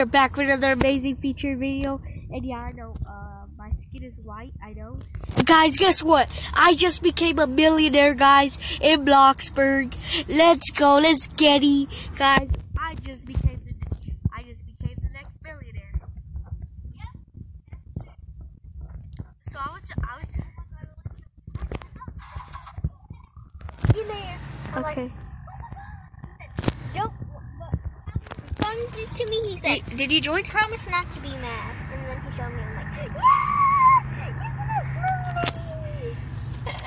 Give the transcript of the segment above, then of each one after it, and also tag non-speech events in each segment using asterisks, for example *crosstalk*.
We're back with another amazing feature video, and yeah, I know, uh, my skin is white, I know. Guys, guess what? I just became a millionaire, guys, in Bloxburg. Let's go, let's get it. Guys, I just became the, I just became the next millionaire. Yep. So I was, I was, You there. Okay. Don't. Responded to me, he said, Did, did you join? promise not to be mad. And then he showed me, I'm like, yeah!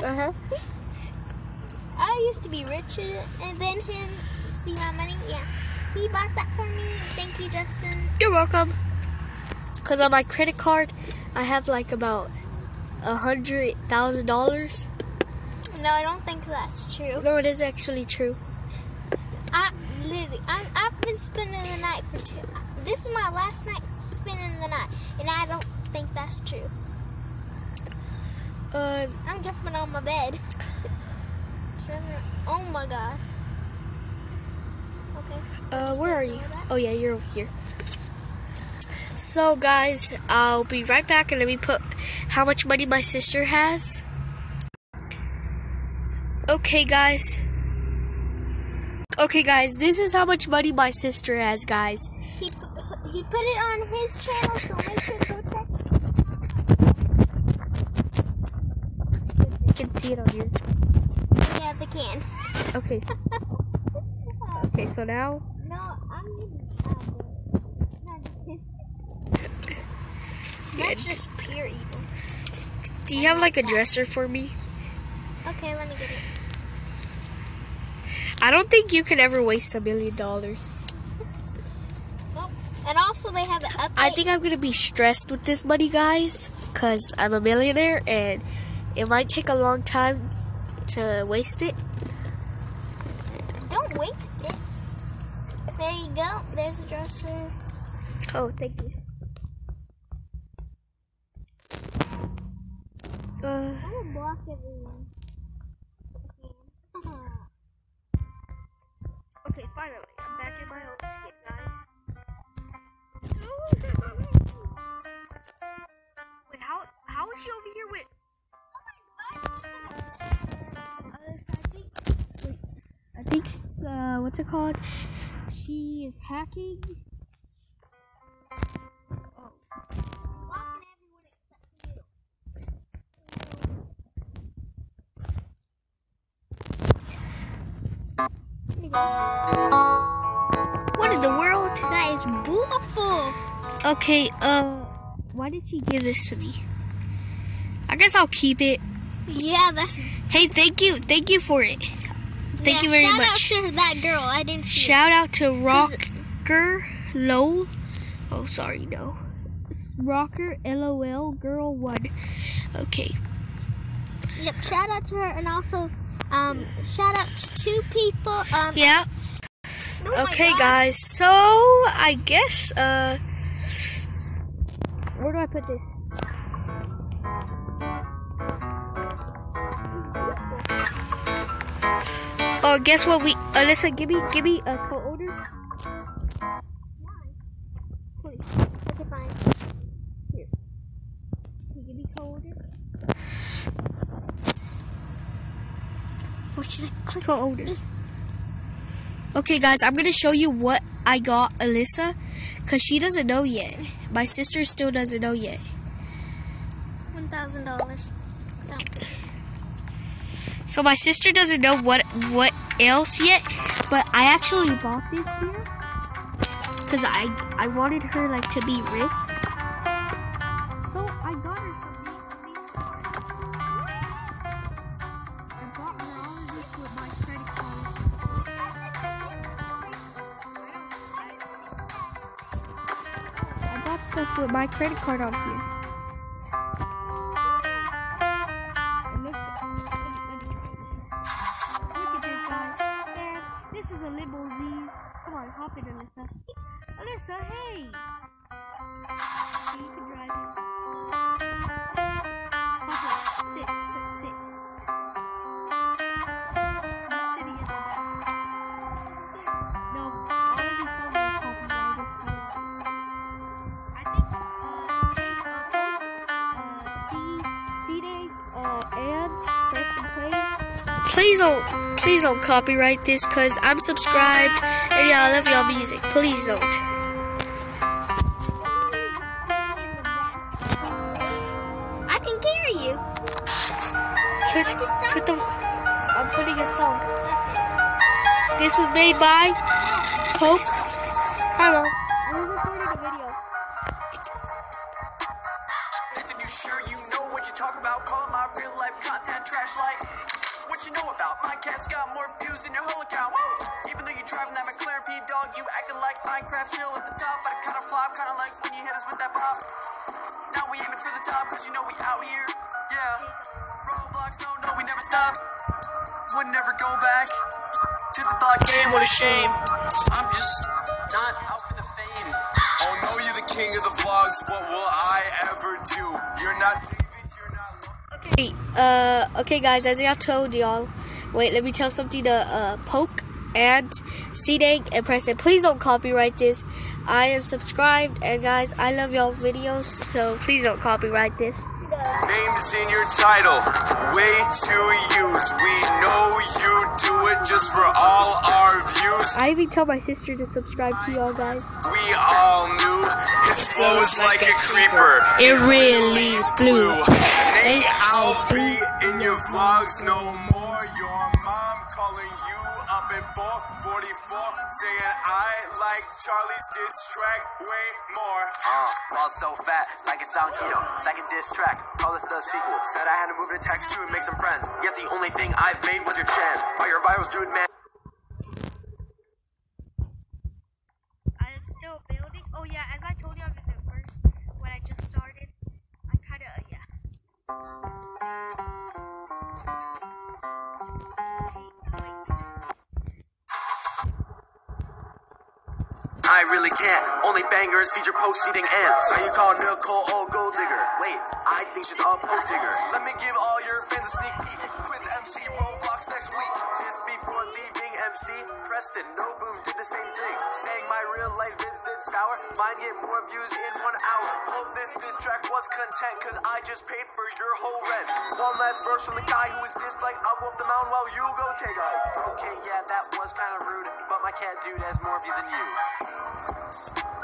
Uh-huh. I used to be richer and then him. See my money? Yeah. He bought that for me. Thank you, Justin. You're welcome. Cause on my credit card, I have like about a hundred thousand dollars. No, I don't think that's true. No, it is actually true. I literally, I, I've been spending the night for two. This is my last night spending the night, and I don't think that's true. Uh, I'm jumping on my bed. *laughs* Oh my god. Okay. uh, where are you? Oh yeah, you're over here. So guys, I'll be right back and let me put how much money my sister has. Okay, guys. Okay, guys, this is how much money my sister has, guys. He, he put it on his channel, so make sure to go check. You can see it on your. Yeah, they can. Okay. *laughs* Okay, so now. No, I'm That's just pure evil. Do you have like a dresser for me? Okay, let me get it. I don't think you could ever waste a million dollars. And also they have the update. I think I'm gonna be stressed with this money, guys, because I'm a millionaire and it might take a long time to waste it. Don't waste it. There you go. There's a dresser. Oh, thank you. Uh, I'm gonna block everyone. okay, finally, I'm Wait, how how is she over here with? Uh, so I think, I think it's, uh, what's it called? She is hacking. Okay, uh, why did she give this to me? I guess I'll keep it. Yeah, that's. Hey, thank you, thank you for it. Thank yeah, you very shout much. Shout out to that girl. I didn't see. it. Shout out to Rocker Lol. Oh, sorry, no. Rocker LOL Girl One. Okay. Yep. Shout out to her, and also, um, shout out to two people. Um. Yeah. oh Okay, guys. So I guess uh, where do I put this? Oh, guess what? We Alyssa, give me, give me a. Okay, fine. Give me co-owner? What should I click? Co-owner. Okay, guys, I'm gonna show you what I got Alyssa, cause she doesn't know yet. My sister still doesn't know yet. One thousand dollars. So my sister doesn't know what what else yet, but I actually bought this here because I I wanted her like to be rich. Credit card on here. Please don't, please don't copyright this, cause I'm subscribed, and yeah, I love y'all music. Please don't. I can carry you. Put the. I'm putting a song. This was made by Pope. About my cat's got more views than your whole account. Woo! Even though you're driving that McLaren P dog, you acting like Minecraft still at the top, but it kinda flop, kinda like when you hit us with that pop. Now we aiming for the top, cause you know we out here. Yeah. Roblox, no, no, we never stop. Would never go back to the thought game, what a shame. I'm just not out for the fame. Oh no, you're the king of the vlogs. What will I ever do? You're not David, you're not. Lo- Okay, uh, okay, guys, as I told y'all, wait, let me tell something to uh, Poke and C-Dang and Preston. Please don't copyright this. I am subscribed, and guys, I love y'all's videos, so please don't copyright this. Names in your title, way to use. We know you do it just for all our views. I even tell my sister to subscribe to y'all guys. We all knew his flow is like a creeper. It really flew. Nate, I'll be in your vlogs no more. Saying I like Charlie's diss track way more. Uh, ball so fat, like it's on keto. Second diss track, call this the sequel. Said I had to move to text two and make some friends. Yet the only thing I've made was your chin. All your virals, dude, man. I am still building. Oh yeah, as I told you in the first when I just started, I kind of yeah. I really can't. Only bangers feature post seating and so you call Nicole old gold digger. Wait, I think she's a poke digger. Let me give all your fans a sneak peek. With MC Roblox next week. Just before leaving MC, Preston No Boom the same thing. Saying my real life vids did sour. Mine get more views in one hour. Hope this diss track was content, cause I just paid for your whole rent. One last verse from the guy who dissed like I'll go up the mountain while you go take a hike. Okay, yeah, that was kinda rude, but my cat dude has more views than you.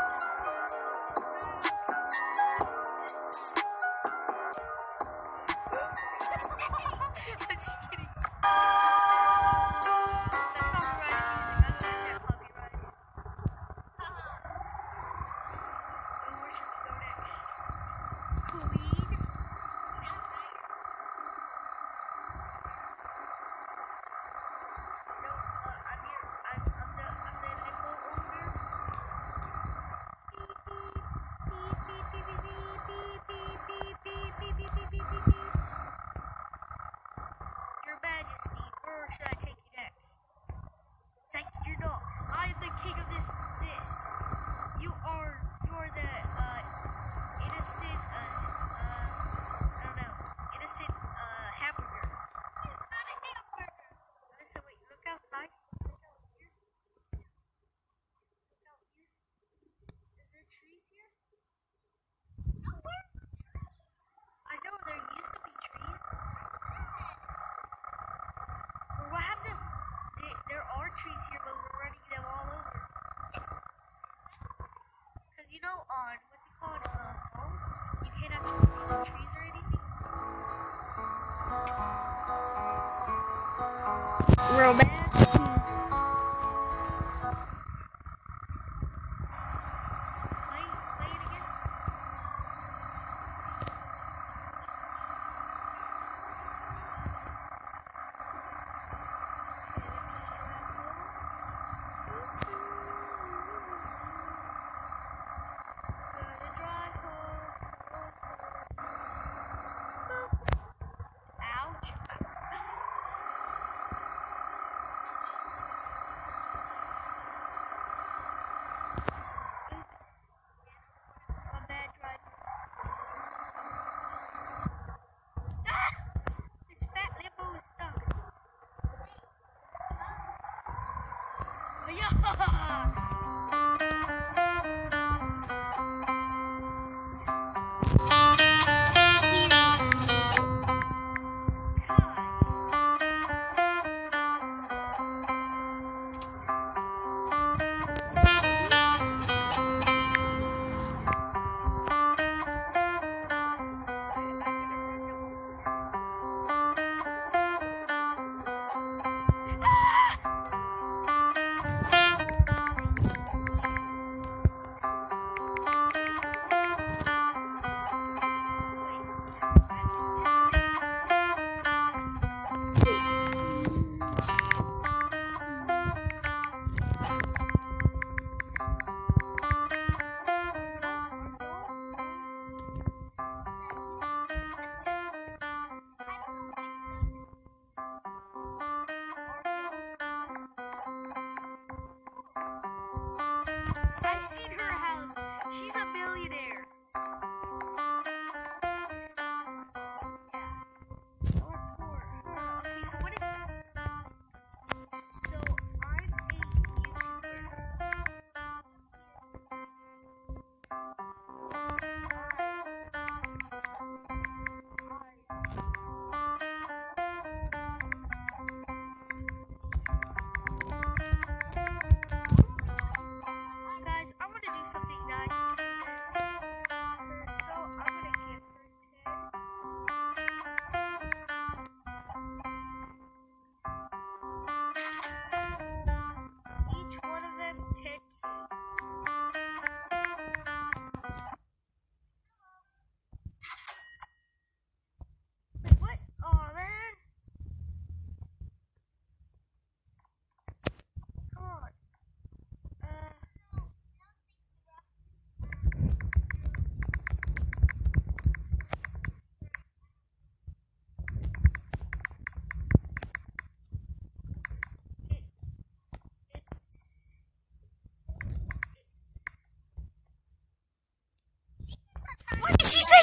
Happens if they, there are trees here, but we're running them all over? Because you know, on what's it called, uh, you can't actually see the trees or anything. Romance. ha *laughs* ha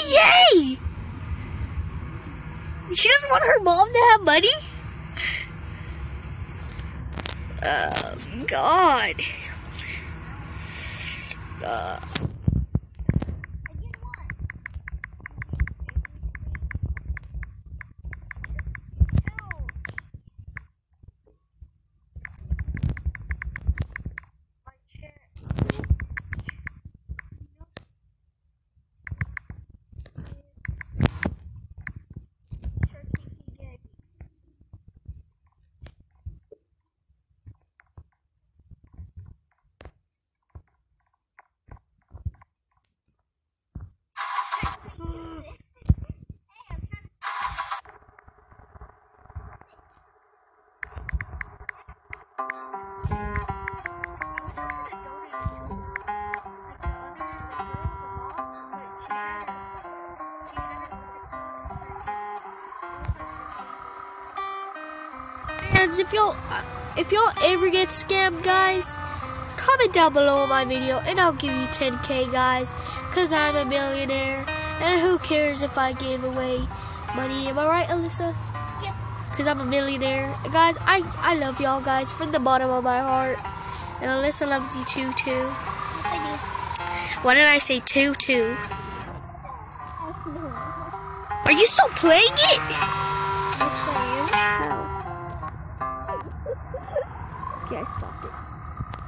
yay! She doesn't want her mom to have money? Oh, God. Uh, if y'all, uh, if y'all ever get scammed, guys, comment down below my video and I'll give you 10k, guys, cause I'm a millionaire. And who cares if I give away money? Am I right, Alyssa? Yep. Cause I'm a millionaire, guys. I I love y'all, guys, from the bottom of my heart. And Alyssa loves you too, too. I Why did I say two, two? do. Are you still playing it? I'm saying. Okay, I stopped it.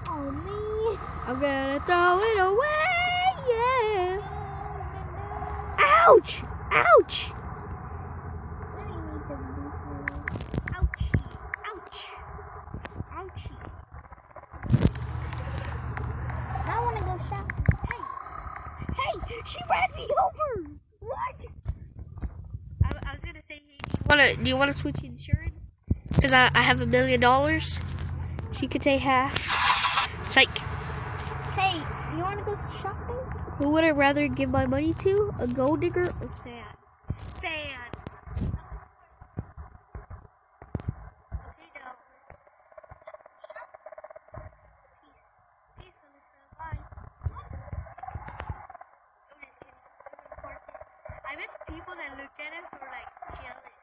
Oh, me. I'm gonna throw it away, yeah. Ouch! Ouch! Ouch! To go shopping. Hey, she ran me over. What? I, was gonna say, hey, do you wanna do you wanna switch insurance? Cause I, I have a million dollars. She could take half. Psych. Hey, you want to go shopping? Who would I rather give my money to? A gold digger or fans? Fans. People that look at us like jealous.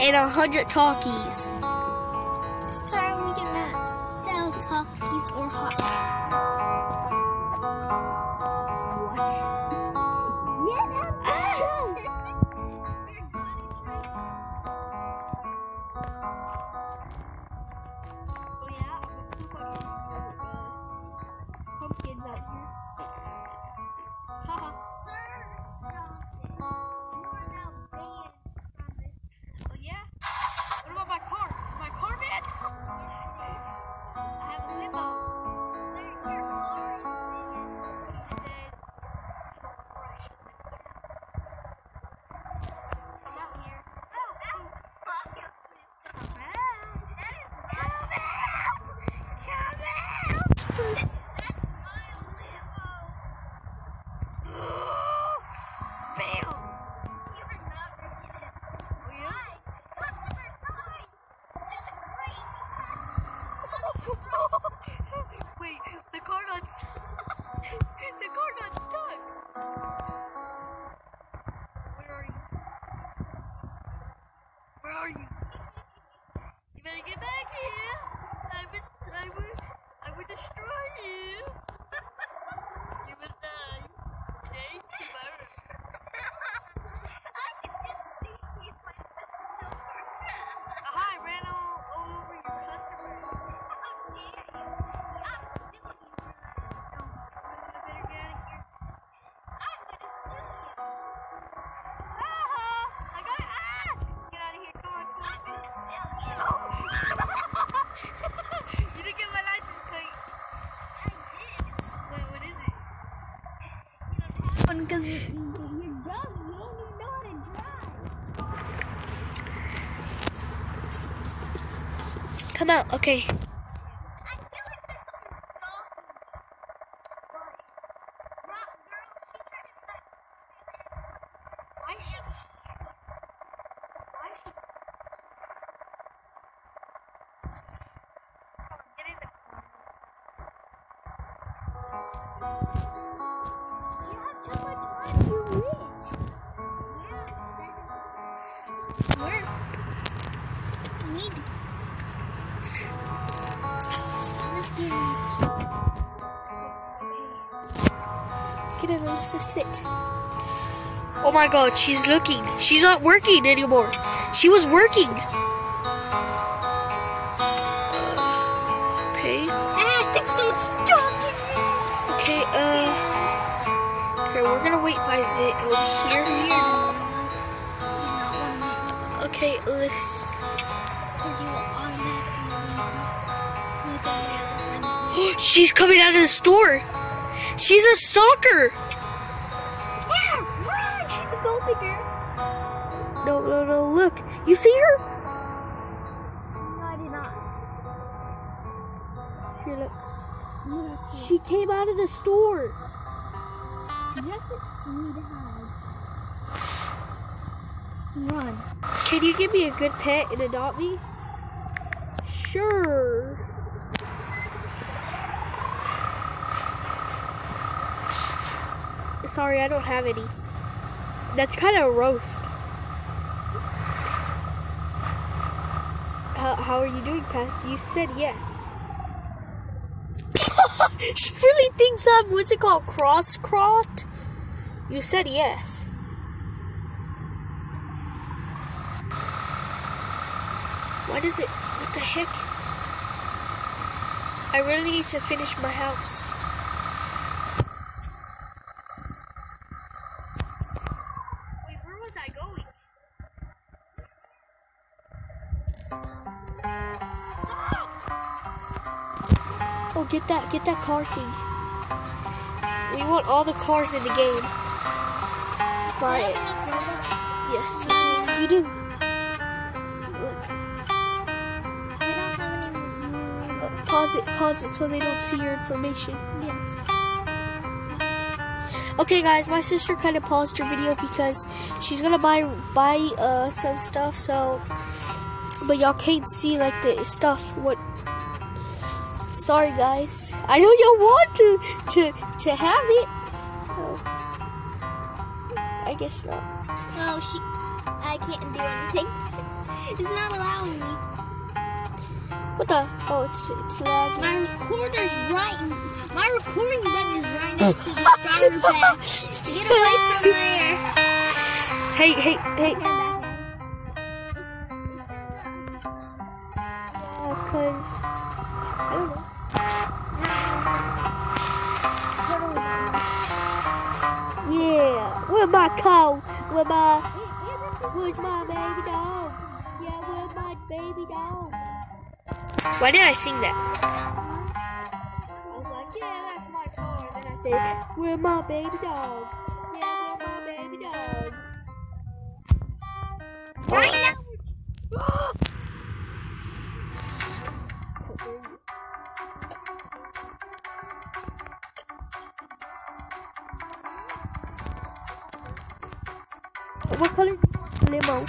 And a hundred talkies? Because you're dumb. You don't even know how to drive. Come out. Okay. Get in, Alyssa. Sit. Oh my God, she's looking. She's not working anymore. She was working. Okay. Ah, I think someone's stalking me. Okay. Uh. Okay, we're gonna wait by the over here. Okay, Alyssa. Because you will automatically look at my other friends. *gasps* She's coming out of the store. She's a stalker. Yeah, run! She's a gold digger. No, no, no. Look. You see her? No, I did not. Here, look. She came out of the store. You need to hide. Run. Can you give me a good pet and adopt me? Sure. Sorry, I don't have any. That's kind of a roast. How, how are you doing, Pass? You said yes. *laughs* she really thinks I'm, what's it called, cross-cropped? You said yes. What is it? What the heck? I really need to finish my house. Oh, get that, get that car thing. We want all the cars in the game. Buy it. Yes, you do. Pause it, pause it so they don't see your information. Yes. Okay guys, my sister kind of paused her video because she's gonna buy buy uh some stuff so but y'all can't see like the stuff what sorry guys. I know y'all want to to to have it. Oh. I guess not. No, she. I can't do anything. *laughs* It's not allowing me. What the oh it's it's lagging. My recorder's right. My recording button is right next to the *laughs* starter pad. Get away from there. Hey hey hey oh, because I don't know. Yeah, where my cow? Where my where's my baby dog? Yeah, where's my baby dog? Why did I sing that? I was like, yeah, that's my car. And then I said, where my baby dog? Yeah, where my baby dog? Right now. *gasps* *gasps* *gasps* What color? Limo.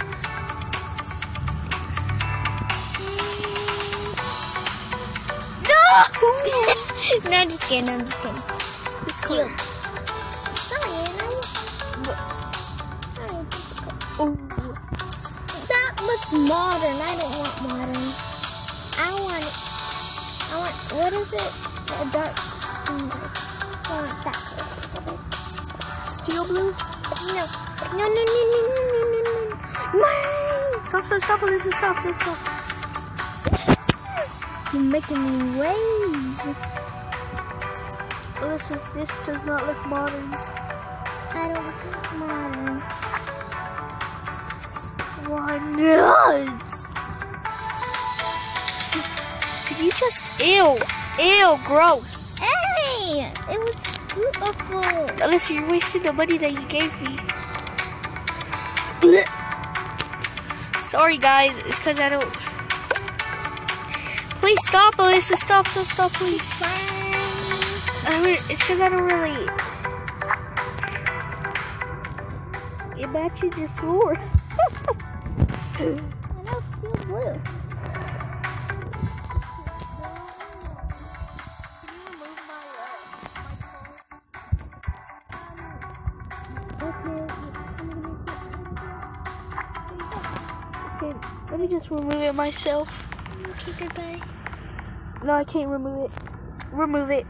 no, I'm just kidding. I'm just kidding. It's cute. Sorry, Oh, That looks modern. I don't want modern. I want it. I want. What is it? A dark. I want that color. steel blue. No. No, no, no, no, no, no, no, no. No. Stop, stop, stop, Alyssa, stop, stop, stop. You're making me waves. Alyssa, this does not look modern. I don't want modern. Why not? Did you just ew, ew, gross? Hey! It was beautiful. Alyssa, you're wasting the money that you gave me. Sorry, guys. It's because I don't. Please stop, Alyssa. Stop, stop, stop, please. It's because I don't really. It matches your floor. *laughs* I know, feel blue. Remove it myself. Okay, goodbye. No, I can't remove it. Remove it.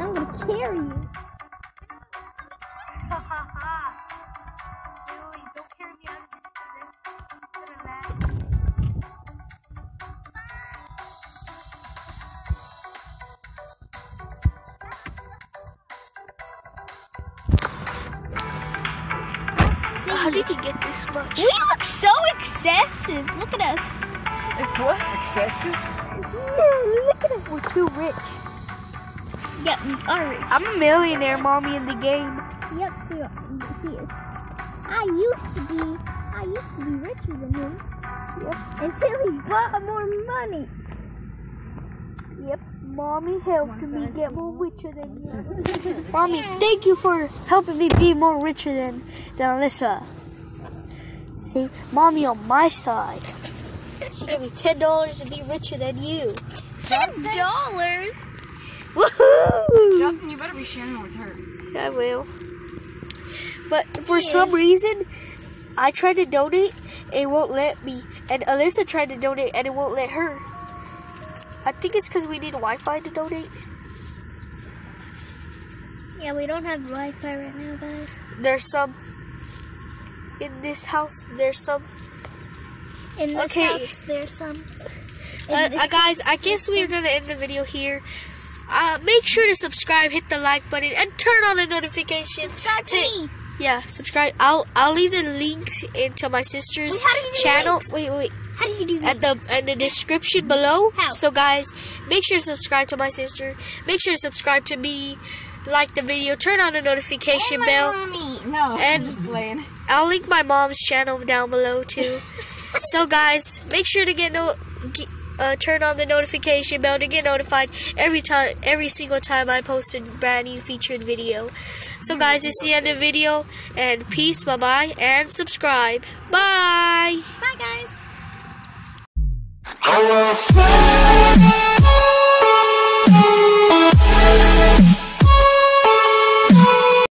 I'm gonna carry you. Mommy, in the game. Yep. He is. I used to be. I used to be richer than him. Yep. Until he got more money. Yep. Mommy helped me get more richer than you. *laughs* mommy, thank you for helping me be more richer than, than Alyssa. See, mommy on my side. She gave me ten dollars to be richer than you. Ten dollars. Woohoo! Justin, you better be sharing with her. I will. But for some reason, I tried to donate, it won't let me. And Alyssa tried to donate, and it won't let her. I think it's because we need Wi-Fi to donate. Yeah, we don't have Wi-Fi right now, guys. There's some in this house. There's some. In this Okay. house, there's some. Uh, uh, guys, I guess we're gonna end the video here. Uh, make sure to subscribe, hit the like button, and turn on the notifications. Subscribe to me. Yeah, subscribe. I'll I'll leave the links into my sister's Wait, how do you do channel. links? Wait, wait. How do you do at the in the description below. How? So guys, make sure to subscribe to my sister. Make sure to subscribe to me. Like the video, turn on the notification bell. Mommy. No, And- I'm just playing. I'll link my mom's channel down below too. *laughs* so guys, make sure to get no ge- uh, turn on the notification bell to get notified every time every single time I post a brand new featured video. So guys, it's the end of the video and peace, bye bye, and subscribe. Bye. Bye, guys. Oh, well,